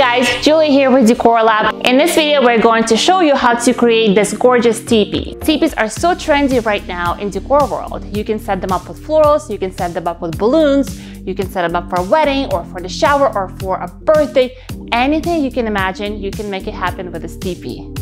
guys, Julie here with Decor Lab. In this video, we're going to show you how to create this gorgeous teepee. Teepees are so trendy right now in decor world. You can set them up with florals, you can set them up with balloons, you can set them up for a wedding or for the shower or for a birthday. Anything you can imagine, you can make it happen with this teepee.